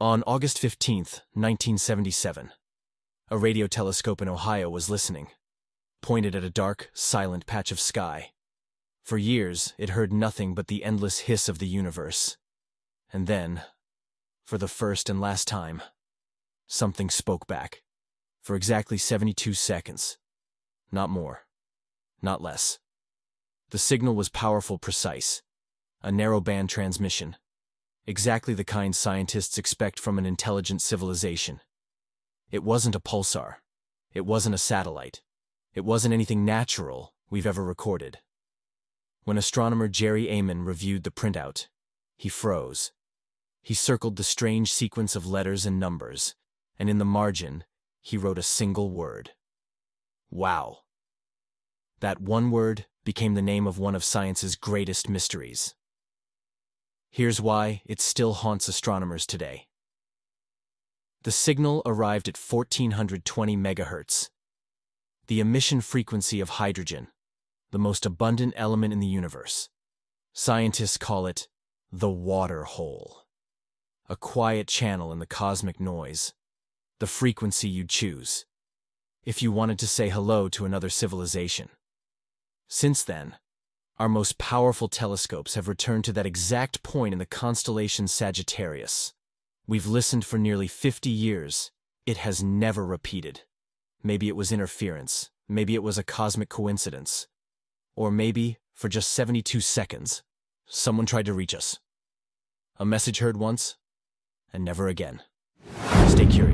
On August 15, 1977, a radio telescope in Ohio was listening, pointed at a dark, silent patch of sky. For years, it heard nothing but the endless hiss of the universe. And then, for the first and last time, something spoke back. For exactly 72 seconds. Not more. Not less. The signal was powerful, precise. A narrow-band transmission. Exactly the kind scientists expect from an intelligent civilization. It wasn't a pulsar. It wasn't a satellite. It wasn't anything natural we've ever recorded. When astronomer Jerry Ehman reviewed the printout, he froze. He circled the strange sequence of letters and numbers, and in the margin, he wrote a single word. Wow. That one word became the name of one of science's greatest mysteries. Here's why it still haunts astronomers today. The signal arrived at 1420 megahertz, the emission frequency of hydrogen, the most abundant element in the universe. Scientists call it the water hole, a quiet channel in the cosmic noise, the frequency you'd choose, if you wanted to say hello to another civilization. Since then, our most powerful telescopes have returned to that exact point in the constellation Sagittarius. We've listened for nearly 50 years. It has never repeated. Maybe it was interference. Maybe it was a cosmic coincidence. Or maybe, for just 72 seconds, someone tried to reach us. A message heard once, and never again. Stay curious.